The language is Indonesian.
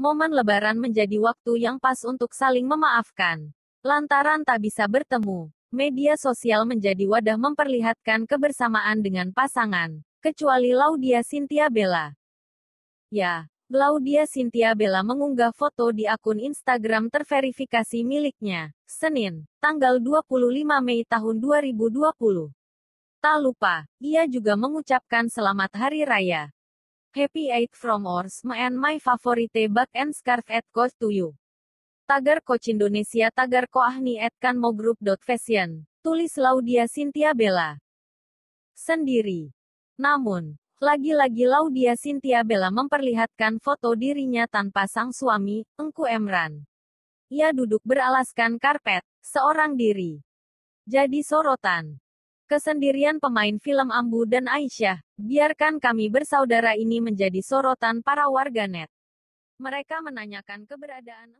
Momen lebaran menjadi waktu yang pas untuk saling memaafkan. Lantaran tak bisa bertemu, media sosial menjadi wadah memperlihatkan kebersamaan dengan pasangan, kecuali Laudia Cynthia Bella. Ya, Laudia Cynthia Bella mengunggah foto di akun Instagram terverifikasi miliknya, Senin, tanggal 25 Mei tahun 2020. Tak lupa, ia juga mengucapkan selamat hari raya. Happy Eight from Ors, and my favorite bag and scarf at cost to you. Tagar Coach Indonesia Tagar ko ahni at kanmogroup.fashion. Tulis Laudia Cynthia Bella. Sendiri. Namun, lagi-lagi Laudia Cynthia Bella memperlihatkan foto dirinya tanpa sang suami, Engku Emran. Ia duduk beralaskan karpet, seorang diri. Jadi sorotan. Kesendirian pemain film Ambu dan Aisyah, biarkan kami bersaudara ini menjadi sorotan para warganet. Mereka menanyakan keberadaan